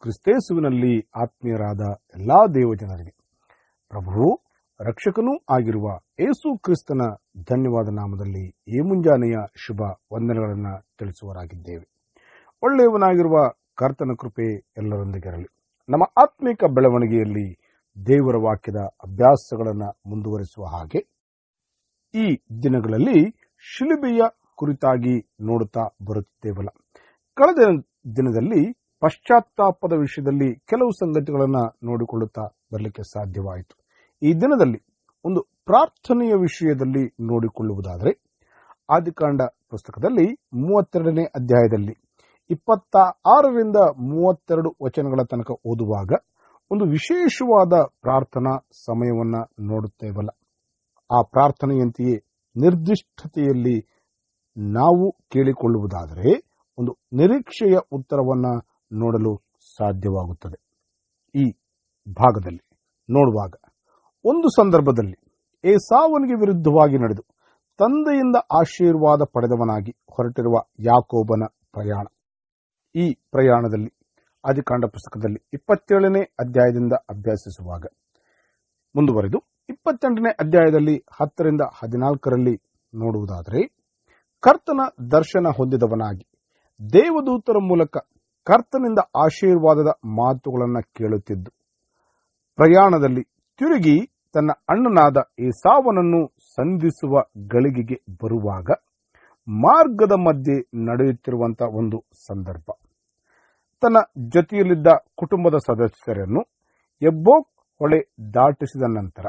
ಕ್ರಿಸ್ತೇಸುವಿನಲ್ಲಿ ಆತ್ಮೀಯರಾದ ಎಲ್ಲಾ ದೇವಜನರಿಗೆ ಪ್ರಭುವು ರಕ್ಷಕನೂ ಆಗಿರುವ ಏಸು ಕ್ರಿಸ್ತನ ಧನ್ಯವಾದ ನಾಮದಲ್ಲಿ ಈ ಮುಂಜಾನೆಯ ಶುಭ ವಂದನೆಗಳನ್ನು ತಿಳಿಸುವರಾಗಿದ್ದೇವೆ. ಒಳ್ಳೆಯವನಾಗಿರುವ ಕರ್ತನ ಕೃಪೆ ಎಲ್ಲರೊಂದಿಗಿರಲಿ ನಮ್ಮ ಆತ್ಮಿಕ ಬೆಳವಣಿಗೆಯಲ್ಲಿ ದೇವರ ವಾಕ್ಯದ ಅಭ್ಯಾಸಗಳನ್ನು ಮುಂದುವರಿಸುವ ಹಾಗೆ ಈ ದಿನಗಳಲ್ಲಿ ಶಿಲುಬೆಯ ಕುರಿತಾಗಿ ನೋಡುತ್ತಾ ಬರುತ್ತಿದ್ದೇವಲ್ಲ. ಕಳೆದ ದಿನದಲ್ಲಿ ಪಶ್ಚಾತ್ತಾಪದ ವಿಷಯದಲ್ಲಿ ಕೆಲವು ಸಂಗತಿಗಳನ್ನು ನೋಡಿಕೊಳ್ಳುತ್ತಾ ಬರಲಿಕ್ಕೆ ಸಾಧ್ಯವಾಯಿತು. ಈ ದಿನದಲ್ಲಿ ಒಂದು ಪ್ರಾರ್ಥನೆಯ ವಿಷಯದಲ್ಲಿ ನೋಡಿಕೊಳ್ಳುವುದಾದರೆ, ಆದಿಕಾಂಡ ಪುಸ್ತಕದಲ್ಲಿ ಮೂವತ್ತೆರಡನೇ ಅಧ್ಯಾಯದಲ್ಲಿ ಇಪ್ಪತ್ತ ಆರರಿಂದ ಮೂವತ್ತೆರಡು ವಚನಗಳ ತನಕ ಓದುವಾಗ ಒಂದು ವಿಶೇಷವಾದ ಪ್ರಾರ್ಥನಾ ಸಮಯವನ್ನ ನೋಡುತ್ತೇವಲ್ಲ. ಆ ಪ್ರಾರ್ಥನೆಯಂತೆಯೇ ನಿರ್ದಿಷ್ಟತೆಯಲ್ಲಿ ನಾವು ಕೇಳಿಕೊಳ್ಳುವುದಾದರೆ, ಒಂದು ನಿರೀಕ್ಷೆಯ ಉತ್ತರವನ್ನ ನೋಡಲು ಸಾಧ್ಯವಾಗುತ್ತದೆ. ಈ ಭಾಗದಲ್ಲಿ, ನೋಡುವಾಗ, ಒಂದು ಸಂದರ್ಭದಲ್ಲಿ ಏಸಾವನಿಗೆ ವಿರುದ್ಧವಾಗಿ ನಡೆದು ತಂದೆಯಿಂದ ಆಶೀರ್ವಾದ ಪಡೆದವನಾಗಿ ಹೊರಟಿರುವ ಯಾಕೋಬನ ಪ್ರಯಾಣ. ಈ ಪ್ರಯಾಣದಲ್ಲಿ, ಆದಿಕಾಂಡ ಪುಸ್ತಕದಲ್ಲಿ ಇಪ್ಪತ್ತೇಳನೇ ಅಧ್ಯಾಯದಿಂದ ಅಭ್ಯಾಸಿಸುವಾಗ, ಮುಂದುವರೆದು ಇಪ್ಪತ್ತೆಂಟನೇ ಅಧ್ಯಾಯದಲ್ಲಿ ಹತ್ತರಿಂದ ಹದಿನಾಲ್ಕರಲ್ಲಿ ನೋಡುವುದಾದರೆ, ಕರ್ತನ ದರ್ಶನ ಹೊಂದಿದವನಾಗಿ ದೇವದೂತರ ಮೂಲಕ ಕರ್ತನಿಂದ ಆಶೀರ್ವಾದದ ಮಾತುಗಳನ್ನು ಕೇಳುತ್ತಿದ್ದು, ಪ್ರಯಾಣದಲ್ಲಿ ತಿರುಗಿ ತನ್ನ ಅಣ್ಣನಾದ ಏಸಾವನನ್ನು ಸಂಧಿಸುವ ಗಳಿಗೆಗೆ ಬರುವಾಗ ಮಾರ್ಗದ ಮಧ್ಯೆ ನಡೆಯುತ್ತಿರುವಂತಹ ಒಂದು ಸಂದರ್ಭ. ತನ್ನ ಜೊತೆಯಲ್ಲಿದ್ದ ಕುಟುಂಬದ ಸದಸ್ಯರನ್ನು ಎಬ್ಬೋಕ್ ಹೊಳೆ ದಾಟಿಸಿದ ನಂತರ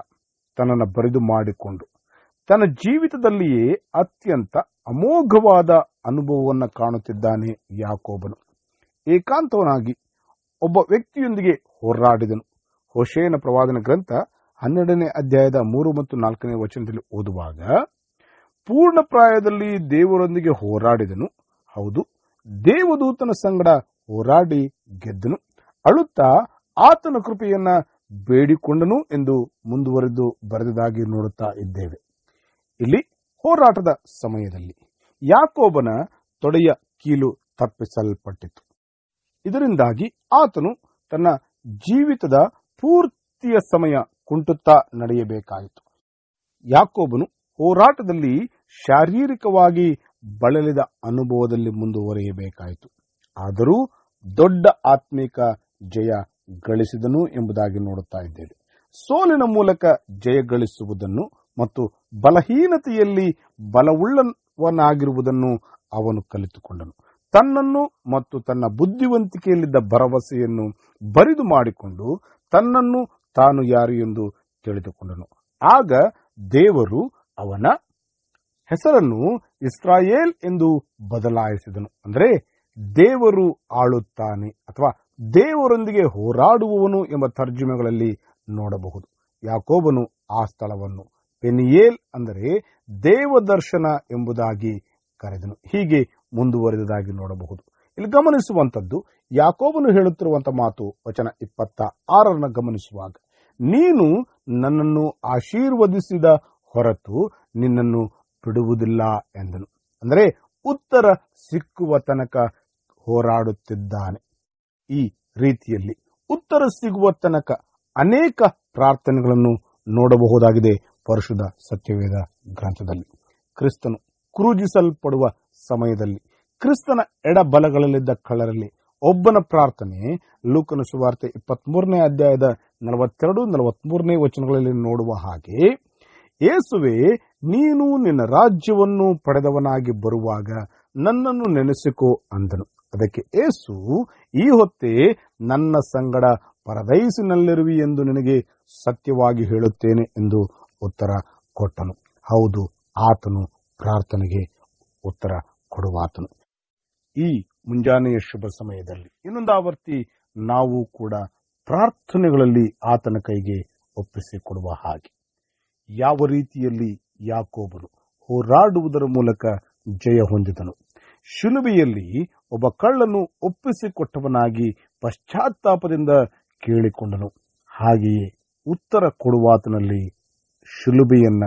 ತನ್ನನ್ನು ಬರೆದು ಮಾಡಿಕೊಂಡು ತನ್ನ ಜೀವಿತದಲ್ಲಿಯೇ ಅತ್ಯಂತ ಅಮೋಘವಾದ ಅನುಭವವನ್ನು ಕಾಣುತ್ತಿದ್ದಾನೆ ಯಾಕೋಬನು. ಏಕಾಂತವನಾಗಿ ಒಬ್ಬ ವ್ಯಕ್ತಿಯೊಂದಿಗೆ ಹೋರಾಡಿದನು. ಹೊಶೇನ ಪ್ರವಾದನ ಗ್ರಂಥ ಹನ್ನೆರಡನೇ ಅಧ್ಯಾಯದ ಮೂರು ಮತ್ತು ನಾಲ್ಕನೇ ವಚನದಲ್ಲಿ ಓದುವಾಗ, ಪೂರ್ಣ ಪ್ರಾಯದಲ್ಲಿ ದೇವರೊಂದಿಗೆ ಹೋರಾಡಿದನು. ಹೌದು, ದೇವದೂತನ ಸಂಗಡ ಹೋರಾಡಿ ಗೆದ್ದನು. ಅಳುತ್ತಾ ಆತನ ಕೃಪೆಯನ್ನ ಬೇಡಿಕೊಂಡನು ಎಂದು ಮುಂದುವರೆದು ಬರೆದದಾಗಿ ನೋಡುತ್ತಾ ಇದ್ದೇವೆ. ಇಲ್ಲಿ ಹೋರಾಟದ ಸಮಯದಲ್ಲಿ ಯಾಕೋಬನ ತೊಡೆಯ ಕೀಲು ತಪ್ಪಿಸಲ್ಪಟ್ಟಿತು. ಇದರಿಂದಾಗಿ ಆತನು ತನ್ನ ಜೀವಿತದ ಪೂರ್ತಿಯ ಸಮಯ ಕುಂಟುತ್ತಾ ನಡೆಯಬೇಕಾಯಿತು. ಯಾಕೋಬನು ಹೋರಾಟದಲ್ಲಿ ಶಾರೀರಿಕವಾಗಿ ಬಳಲಿದ ಅನುಭವದಲ್ಲಿ ಮುಂದುವರಿಯಬೇಕಾಯಿತು. ಆದರೂ ದೊಡ್ಡ ಆತ್ಮಿಕ ಜಯ ಗಳಿಸಿದನು ಎಂಬುದಾಗಿ ನೋಡುತ್ತಾ ಇದ್ದೇವೆ. ಸೋಲಿನ ಮೂಲಕ ಜಯ ಗಳಿಸುವುದನ್ನು ಮತ್ತು ಬಲಹೀನತೆಯಲ್ಲಿ ಬಲವುಳ್ಳವನಾಗಿರುವುದನ್ನು ಅವನು ಕಲಿತುಕೊಂಡನು. ತನ್ನನ್ನು ಮತ್ತು ತನ್ನ ಬುದ್ಧಿವಂತಿಕೆಯಲ್ಲಿದ್ದ ಭರವಸೆಯನ್ನು ಬರಿದು ಮಾಡಿಕೊಂಡು ತನ್ನನ್ನು ತಾನು ಯಾರು ಎಂದು ತಿಳಿದುಕೊಂಡನು. ಆಗ ದೇವರು ಅವನ ಹೆಸರನ್ನು ಇಸ್ರಾಯೇಲ್ ಎಂದು ಬದಲಾಯಿಸಿದನು. ಅಂದರೆ ದೇವರು ಆಳುತ್ತಾನೆ ಅಥವಾ ದೇವರೊಂದಿಗೆ ಹೋರಾಡುವವನು ಎಂಬ ತರ್ಜುಮೆಗಳಲ್ಲಿ ನೋಡಬಹುದು. ಯಾಕೋಬನು ಆ ಸ್ಥಳವನ್ನು ಪೆನಿಯೇಲ್ ಅಂದರೆ ದೇವದರ್ಶನ ಎಂಬುದಾಗಿ ಕರೆದನು. ಹೀಗೆ ಮುಂದುವರೆದದಾಗಿ ನೋಡಬಹುದು. ಇಲ್ಲಿ ಗಮನಿಸುವಂತದ್ದು ಯಾಕೋಬನು ಹೇಳುತ್ತಿರುವಂತಹ ಮಾತು ವಚನ ಇಪ್ಪತ್ತ ಆರನ್ನು ಗಮನಿಸುವಾಗ, ನೀನು ನನ್ನನ್ನು ಆಶೀರ್ವದಿಸಿದ ಹೊರತು ನಿನ್ನನ್ನು ಬಿಡುವುದಿಲ್ಲ ಎಂದನು. ಅಂದರೆ ಉತ್ತರ ಸಿಕ್ಕುವ ತನಕ ಹೋರಾಡುತ್ತಿದ್ದಾನೆ. ಈ ರೀತಿಯಲ್ಲಿ ಉತ್ತರ ಸಿಗುವ ತನಕ ಅನೇಕ ಪ್ರಾರ್ಥನೆಗಳನ್ನು ನೋಡಬಹುದಾಗಿದೆ ಪರಶುದ ಸತ್ಯವೇದ ಗ್ರಂಥದಲ್ಲಿ. ಕ್ರಿಸ್ತನು ಕ್ರೂಜಿಸಲ್ಪಡುವ ಸಮಯದಲ್ಲಿ. ಕ್ರಿಸ್ತನ ಎಡಬಲಗಳಲ್ಲಿದ್ದ ಕಳ್ಳರಲ್ಲಿ ಒಬ್ಬನ ಪ್ರಾರ್ಥನೆ, ಲೂಕನ ಸುವಾರ್ತೆ ಇಪ್ಪತ್ಮೂರನೇ ಅಧ್ಯಾಯದ ನಲವತ್ತೆರಡು, ನಲವತ್ಮೂರನೇ ವಚನಗಳಲ್ಲಿ ನೋಡುವ ಹಾಗೆ ಏಸುವೆ ನೀನು ನಿನ್ನ ರಾಜ್ಯವನ್ನು ಪಡೆದವನಾಗಿ ಬರುವಾಗ ನನ್ನನ್ನು ನೆನೆಸಿಕೋ ಅಂದನು. ಅದಕ್ಕೆ ಏಸು ಈ ಹೊತ್ತೇ ನನ್ನ ಸಂಗಡ ಪರದೈಸಿನಲ್ಲಿರುವಿ ಎಂದು ನಿನಗೆ ಸತ್ಯವಾಗಿ ಹೇಳುತ್ತೇನೆ ಎಂದು ಉತ್ತರ ಕೊಟ್ಟನು. ಹೌದು, ಆತನು ಪ್ರಾರ್ಥನೆಗೆ ಉತ್ತರ ಕೊಡುವಾತನು. ಈ ಮುಂಜಾನೆಯ ಶುಭ ಸಮಯದಲ್ಲಿ ಇನ್ನೊಂದು ಆವರ್ತಿ ನಾವು ಕೂಡ ಪ್ರಾರ್ಥನೆಗಳಲ್ಲಿ ಆತನ ಕೈಗೆ ಒಪ್ಪಿಸಿಕೊಡುವ ಹಾಗೆ. ಯಾವ ರೀತಿಯಲ್ಲಿ ಯಾಕೋಬನು ಹೋರಾಡುವುದರ ಮೂಲಕ ಜಯ ಹೊಂದಿದನು. ಶಿಲುಬೆಯಲ್ಲಿ ಒಬ್ಬ ಕಳ್ಳನು ಒಪ್ಪಿಸಿಕೊಟ್ಟವನಾಗಿ ಪಶ್ಚಾತ್ತಾಪದಿಂದ ಕೇಳಿಕೊಂಡನು. ಹಾಗೆಯೇ ಉತ್ತರ ಕೊಡುವಾತನಲ್ಲಿ ಶಿಲುಬೆಯನ್ನ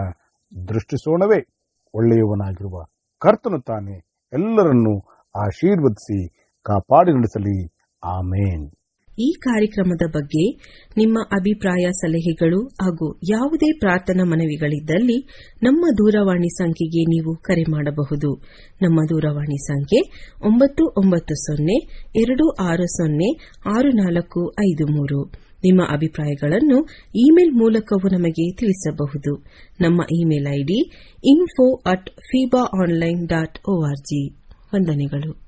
ದೃಷ್ಟಿಸೋಣವೇ. ಒಳ್ಳೆಯವನಾಗಿರುವ ಕರ್ತನು ತಾನೇ. ಎಲ್ಲರನ್ನೂ ಆಶೀರ್ವದಿಸಿ ಕಾಪಾಡಿ ನಡೆಸಲಿ. ಆಮೇನ್. ಈ ಕಾರ್ಯಕ್ರಮದ ಬಗ್ಗೆ ನಿಮ್ಮ ಅಭಿಪ್ರಾಯ ಸಲಹೆಗಳು ಹಾಗೂ ಯಾವುದೇ ಪ್ರಾರ್ಥನಾ ಮನವಿಗಳಿದ್ದಲ್ಲಿ ನಮ್ಮ ದೂರವಾಣಿ ಸಂಖ್ಯೆಗೆ ನೀವು ಕರೆ ಮಾಡಬಹುದು. ನಮ್ಮ ದೂರವಾಣಿ ಸಂಖ್ಯೆ ಒಂಬತ್ತು ಒಂಬತ್ತು ಸೊನ್ನೆ ಎರಡು ಆರು ಸೊನ್ನೆ ಆರು ನಾಲ್ಕು ಐದು ಮೂರು. ನಿಮ್ಮ ಅಭಿಪ್ರಾಯಗಳನ್ನು ಇಮೇಲ್ ಮೂಲಕವೂ ನಮಗೆ ತಿಳಿಸಬಹುದು. ನಮ್ಮ email ID info at fiba online dot O R G ವಂದನೆಗಳು.